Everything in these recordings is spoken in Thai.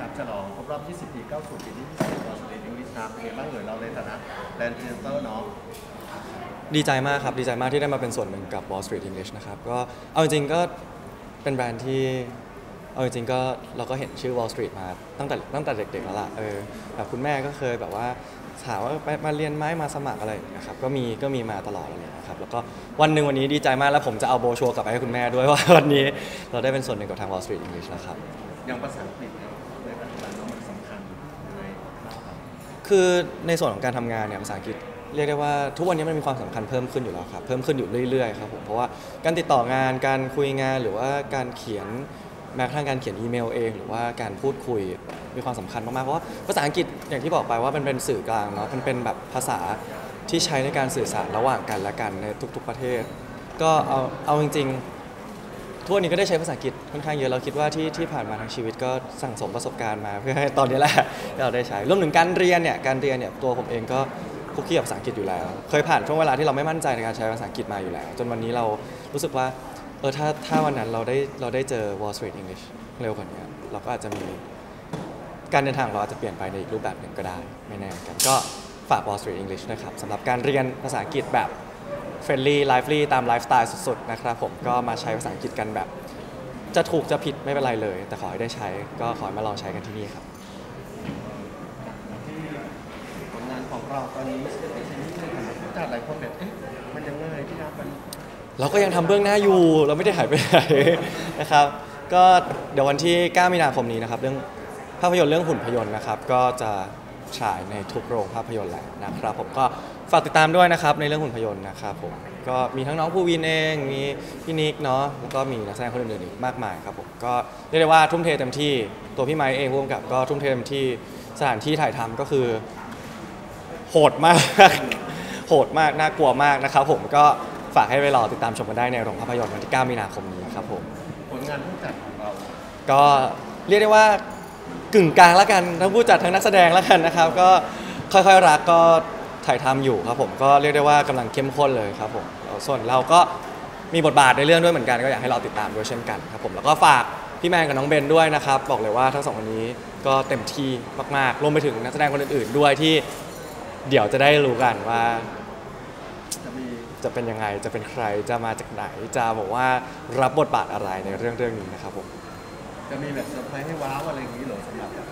ครับฉลองครบรอบ 20 ปีก้าวสู่ปีที่20ของ Wall Street English ครับเป็นไงบ้างเอ่ยเราในฐานะ brand presenter เนาะดีใจมากครับ ดีใจมากที่ได้มาเป็นส่วนหนึ่งกับ Wall Street English นะครับ ก็เอาจริงก็เป็นแบรนด์ที่เอาจริงก็เราก็เห็นชื่อ Wall Street มาตั้งแต่ตั้งแต่เด็กๆแล้วล่ะเออแบบคุณแม่ก็เคยแบบว่าถามว่าไปมาเรียนไหมมาสมัครอะไรอย่างเงี้ยครับก็มีก็มีมาตลอดเลยนะครับแล้วก็วันหนึ่งวันนี้ดีใจมากแล้วผมจะเอาโบรชัวร์กลับไปให้คุณแม่ด้วยว่าวันนี้เราได้เป็นส่วนหนึ่งกับทาง Wall Street English แล้วครับ อย่างภาษาอังกฤษเนี่ยในปัจจุบันเนามันสำคัญยังไงเล่าครับคือในส่วนของการทำงานเนี่ยภาษาอังกฤษเรียกได้ว่าทุกวันนี้มันมีความสำคัญเพิ่มขึ้นอยู่แล้วครับ เพิ่มขึ้นอยู่เรื่อยๆครับผมเพราะว่าการติดต่องานการคุยงานหรือว่าการเขียนแม้กระทั่งการเขียนอีเมลเอง หรือว่าการพูดคุยมีความสำคัญมากๆเพราะว่าภาษาอังกฤษอย่างที่บอกไปว่ามันเป็นสื่อกลางเนาะมันเป็นแบบภาษาที่ใช้ในการสื่อสารระหว่างกันและกันในทุก ๆประเทศ ก็เอาเอาจริงๆ ทุกวันนี้ก็ได้ใช้ภาษาอังกฤษค่อนข้างเยอะเราคิดว่าที่ที่ผ่านมาทั้งชีวิตก็สั่งสมประสบการณ์มาเพื่อให้ตอนนี้แหละเราได้ใช้รวมถึงการเรียนเนี่ยการเรียนเนี่ยตัวผมเองก็คุกคีกับภาษาอังกฤษอยู่แล้ว เคยผ่านช่วงเวลาที่เราไม่มั่นใจในการใช้ภาษาอังกฤษมาอยู่แล้ว จนวันนี้เรารู้สึกว่าเออถ้าถ้าวันนั้นเราได้เราได้เจอ Wall Street English เร็วกว่านี้เราก็อาจจะมีการเดินทางเราอาจจะเปลี่ยนไปในอีกรูปแบบหนึ่งก็ได้ไม่แน่เหมือนกันก็ฝาก Wall Street English นะครับสำหรับการเรียนภาษาอังกฤษแบบ friendly lively ตามไลฟ์สไตล์สุดๆนะครับผมก็มาใช้ภาษาอังกฤษกันแบบ จะถูกจะผิดไม่เป็นไรเลย แต่ขอให้ได้ใช้ก็ขอให้มาลองใช้กันที่นี่ครับผลงานของเราตอนนี้เป็นชนิดหนึงของผู้จัดหลายคนแบบเอ๊ะมันยังไงที่นับมันเราก็ยังทำเบื้องหน้าอยู่ เราไม่ได้หายไปไหนนะครับ ก็เดี๋ยววันที่ 9 มีนาคมนี้นะครับ เรื่องภาพยนตร์เรื่องหุ่นพยนต์นะครับ ก็จะฉายในทุกโรงภาพยนตร์แหล้วนะครับ ผมก็ ฝากติดตามด้วยนะครับในเรื่องหุ่นพยนต์นะครับผมก็มีทั้งน้องภูวินเองมีพี่นิกเนาะแล้วก็มีนักแสดงคนอื่นๆอีกมากมายครับผมก็เรียกได้ว่าทุ่มเทเต็มที่ตัวพี่ไม้เองร่วมกับก็ทุ่มเทเต็มที่สถานที่ถ่ายทำก็คือ โหดมาก โหดมากน่ากลัวมากนะครับผมก็ฝากให้ไปรอติดตามชมกันได้ในโรงภาพยนตร์วันที่ 9 มีนาคมนี้ครับผมผลงานผู้จัดของเรา ก็เรียกได้ว่ากึ่งกลางแล้วกันทั้งผู้จัดทั้งนักแสดงแล้วกันนะครับ ก็ค่อยๆรักก็ ถ่ายทำอยู่ครับผมก็เรียกได้ว่ากำลังเข้มข้นเลยครับผมส่วนเราก็มีบทบาทในเรื่องด้วยเหมือนกันก็อยากให้เราติดตามด้วยเช่นกันครับผมแล้วก็ฝากพี่แมนกับน้องเบนด้วยนะครับ บอกเลยว่าทั้งสองคนนี้ก็เต็มที่มากๆรวมไปถึงนักแสดงคนอื่นๆด้วยที่เดี๋ยวจะได้รู้กันว่าจะมีจะเป็นยังไงจะเป็นใครจะมาจากไหนจะบอกว่ารับบทบาทอะไรในเรื่องเรื่องนี้นะครับผมจะมีแบบเซอร์ไพรส์ให้ว้าวอะไรอย่างนี้เหรอสำหรับแบบ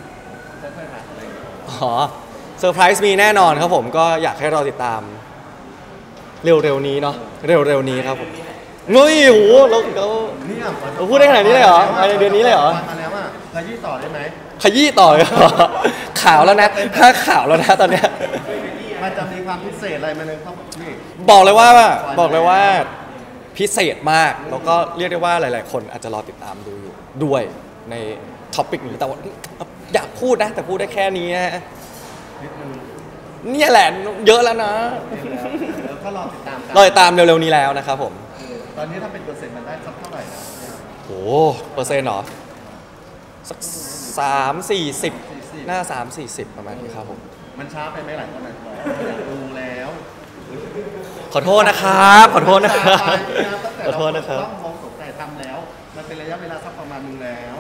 ค่อยๆรักอะไรอย่างเงี้ยอ๋อ เซอร์ไพรส์มีแน่นอนครับผมก็อยากให้เราติดตาม เร็วๆนี้เนาะเร็วๆนี้ครับผมเฮ้ยโหเราเราเนี่ยเราพูดได้ขนาดนี้เลยเหรอภายในเดือนนี้เลยเหรอ มาแล้วอะขยี้ต่อได้ไหมขยี้ต่อเลยเหรอขาวแล้วนะถ้าขาวแล้วนะตอนเนี้ย มันจะมีความพิเศษอะไรมาเลยครับนี่บอกเลยว่าบอกเลยว่าพิเศษมากแล้วก็เรียกได้ว่าหลาย ๆ คนอาจจะรอติดตามดูอยู่ด้วยใน topic นี้แต่ว่าอยากพูดนะแต่พูดได้แค่นี้นะ นิดนึงเนี่ยแหละเยอะแล้วนะแล้วก็รอติดตามกันรอติดตามเร็วๆนี้แล้วนะครับผมเออตอนนี้ถ้าเป็นเปอร์เซ็นต์มันได้สักเท่าไหร่นะโอ้เปอร์เซ็นต์เหรอสักสามสี่สิบหน้าสามสี่สิบประมาณนี้ครับผม มันช้าไปไหมหลายคนอาจจะบอกอยากดูแล้ว ขอโทษนะครับ ขอโทษนะครับขอโทษนะครับต้องมองสงสัยทำแล้ว มันเป็นระยะเวลาสักประมาณนึงแล้ว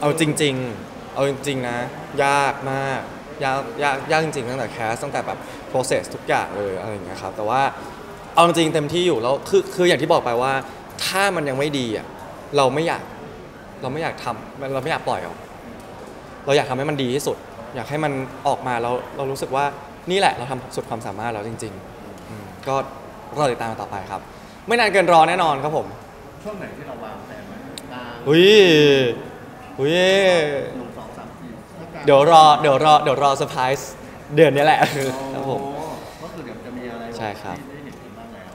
เอาจริง ๆ เอาจริง ๆ นะ ยากมาก ยากยากยากจริงๆตั้งแต่แคสตั้งแต่แบบ process ทุกอย่างเลยอะไรอย่างเงี้ยครับแต่ว่าเอาจริงๆเต็มที่อยู่แล้วคือคืออย่างที่บอกไปว่า ถ้ามันยังไม่ดีอะเราไม่อยากเราไม่อยากทำเราไม่อยากปล่อยออกเราอยากทำให้มันดีที่สุด อยากให้มันออกมาแล้วเรารู้สึกว่านี่แหละเราทำสุดความสามารถแล้วจริงๆอืมก็รอติดตามกันต่อไปครับ ไม่นานเกินรอแน่นอนครับผมช่วงไหนที่เราวางแผนไว้กลางอุ้ยอุ้ย เดี๋ยวรอเดี๋ยวรอเดี๋ยวรอเซอร์ไพรส์เดือนนี้แหละครับผมอ๋อก็คือเดี๋ยวจะมีอะไรใช่ครับที่ได้เห็นกันบ้างแล้ว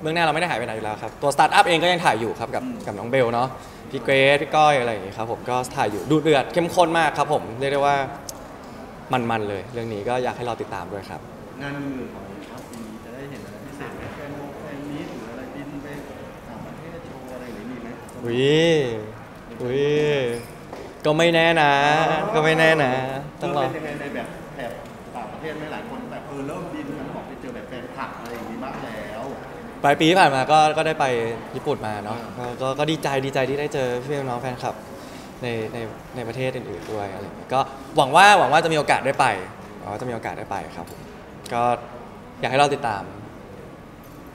เบื้องหน้าเราไม่ได้หายไปไหนอยู่แล้วครับ ตัวสตาร์ทอัพเองก็ยังถ่ายอยู่ครับกับอืมกับน้องเบลเนาะพี่เกรซพี่ก้อยอะไรอย่างงี้ครับผมก็ถ่ายอยู่ดูเดือดเข้มข้นมากครับผมเรียกได้ว่ามันๆเลย เรื่องนี้ก็อยากให้เราติดตามด้วยครับ งานอื่นๆของเราปีนี้จะได้เห็นอะไรพิเศษไหมแฟนมง fan meet หรืออะไรบินไปต่างประเทศโชว์อะไรอย่างนี้มีไหม อุ้ยอุ้ย ก็ไม่แน่นะ ก็ไม่แน่นะต้องรอคือเป็นยังไงในแบบแถบต่างประเทศไหม่หลายคนแบบเออเริ่มบินกันบอกไปเจอแบบแฟนคลับอะไรอย่างนี้บ้างแล้ว ปลายปีที่ผ่านมาก็ก็ได้ไปญี่ปุ่นมาเนาะก็ก็ก็ดีใจดีใจที่ได้เจอพี่น้องแฟนคลับในในในประเทศอื่นๆด้วยอะไรอย่างเงี้ยก็หวังว่าหวังว่าจะมีโอกาสได้ไปหวังว่าจะมีโอกาสได้ไปครับผมก็อยากให้เราติดตาม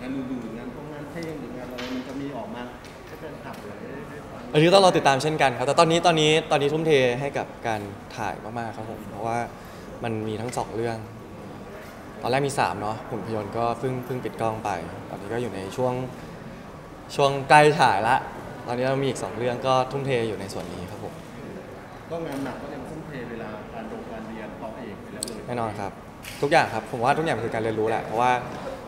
งานอื่นๆงานพวกงานเพลงหรือ อันนี้ต้องรอติดตามเช่นกันครับ แต่ตอนนี้ตอนนี้ตอนนี้ทุ่มเทให้กับการถ่ายมากๆครับผม เพราะว่ามันมีทั้งสองเรื่อง ตอนแรกมี3เนาะหุ่นพยนต์ก็เพิ่งเพิ่งปิดกล้องไป ตอนนี้ก็อยู่ในช่วงช่วงใกล้ถ่ายละ ตอนนี้เรามีอีก 2 เรื่องก็ทุ่มเทอยู่ในส่วนนี้ครับผมก็งานหนักก็ยังทุ่มเทเวลาการดงการเรียนเพราะเอกไปแล้วเลยแน่นอนครับ ทุกอย่างครับผมว่าทุกอย่างคือการเรียนรู้แหละเพราะว่า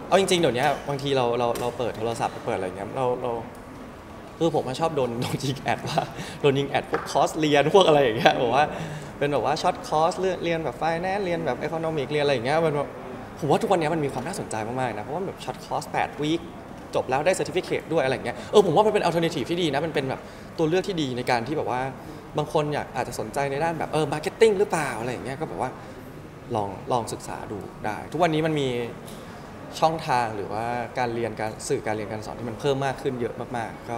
เอาจริงๆเดี๋ยวนี้บางทีเราเราเราเปิดโทรศัพท์เปิดอะไรเงี้ยเราเรา คือผมมาชอบโดนโดนยิง ad ว่าโดนยิง ad พวกคอร์สเรียนพวกอะไรอย่างเงี้ยบอกว่าเป็นแบบว่า short course เรียนแบบไฟแนนซ์เรียนแบบ economic เรียนอะไรอย่างเงี้ยมันแบบผมว่าทุกวันนี้มันมีความน่าสนใจมากๆนะเพราะว่าแบบ short course 8 week จบแล้วได้ c e r t i f i c a t e ด้วยอะไรอย่างเงี้ยเออผมว่ามันเป็น alternative ที่ดีนะมันเป็นแบบตัวเลือกที่ดีในการที่แบบว่าบางคนอยากอาจจะสนใจในด้านแบบเออ marketing หรือเปล่าอะไรอย่างเงี้ยก็แบบว่าลองลองศึกษาดูได้ ทุกวันนี้มันมีช่องทางหรือว่าการเรียนการสื่อการเรียนการสอนที่มันเพิ่มมากขึ้นเยอะมากๆ ก็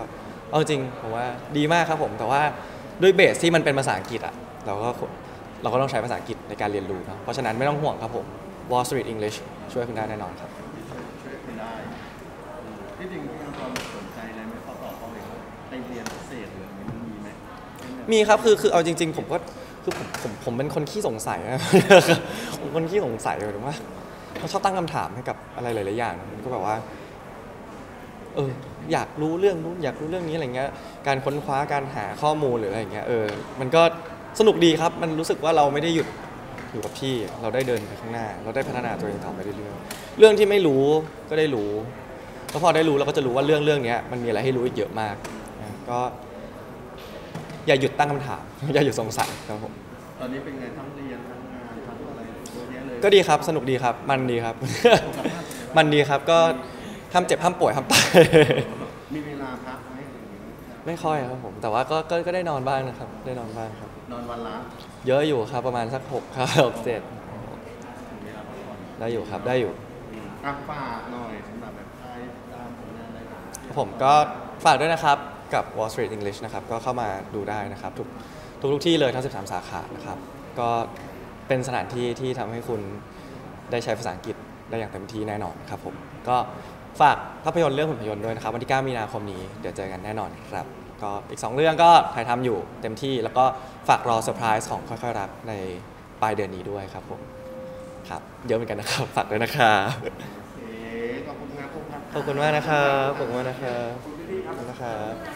เอาจริงผมว่าดีมากครับผมแต่ว่าด้วยเบสที่มันเป็นภาษาอังกฤษอะเราก็เราก็ต้องใช้ภาษาอังกฤษในการเรียนรู้เนอะเพราะฉะนั้นไม่ต้องห่วงครับผม Wall Street English ช่วยคุณได้แน่นอนครับช่วยคุณได้อืมที่จริงมีความสนใจอะไรไหมพอต่อเขาเลยว่าไปเรียนพิเศษหรืออะไรมันมีไหมมีครับคือคือเอาจริง ๆ ผมก็คือผมผมผมเป็นคนขี้สงสัยนะผมเป็นคนขี้สงสัยหมายถึงว่าเขาชอบตั้งคำถามให้กับอะไรหลาย ๆ อย่างมันก็แบบว่า เอออยากรู้เรื่องนู้นอยากรู้เรื่องนี้อะไรเงี้ยการค้นคว้าการหาข้อมูลหรืออะไรอย่างเงี้ยเออมันก็สนุกดีครับมันรู้สึกว่าเราไม่ได้หยุดอยู่กับที่เราได้เดินไปข้างหน้า เราได้พัฒนาตัวเองต่อไปเรื่อยๆเรื่องที่ไม่รู้ก็ได้รู้แล้วพอได้รู้เราก็จะรู้ว่าเรื่องเรื่องเนี้ยมันมีอะไรให้รู้อีกเยอะมากนะก็ อย่าหยุดตั้งคำถาม อย่าหยุดสงสัยครับผมตอนนี้เป็นไงทั้งเรียนทั้งงานทั้งอะไรเยอะแยะเลยก็ดีครับสนุกดีครับ มันดีครับสุขภาพเป็นไงบ้างมันดีครับก็ ห้ามเจ็บห้ามป่วยห้ามตาย มีเวลาพักไหมอะไรอย่างเงี้ยไม่ค่อยครับผม แต่ว่าก็ก็ก็ได้นอนบ้างนะครับ ได้นอนบ้างครับ นอนวันละเยอะอยู่ครับประมาณสักหกครับหกเจ็ดถึงเวลาพักผ่อนได้อยู่ครับได้อยู่ อืมอะฝากหน่อยสำหรับแบบใครตามผลงานอะไรต่างๆผมก็ฝากด้วยนะครับกับ Wall Street English นะครับก็เข้ามาดูได้นะครับทุกทุกทุกที่เลยทั้ง 13 สาขานะครับ ก็เป็นสถานที่ที่ทำให้คุณได้ใช้ภาษาอังกฤษได้อย่างเต็มที่แน่นอนครับผม ก็ ฝากภาพยนตร์เรื่องหุ่นพยนต์ด้วยนะครับวันที่ 9 มีนาคมนี้เดี๋ยวเจอกันแน่นอนครับ ก็อีก 2 เรื่องก็ถ่ายทำอยู่เต็มที่แล้วก็ฝากรอเซอร์ไพรส์ของค่อยๆรักในปลายเดือนนี้ด้วยครับผมครับเยอะเหมือนกันนะครับฝากด้วยนะครับโอเคขอบคุณครับขอบคุณมากนะครับขอบคุณมากนะครับขอบคุณนะครับ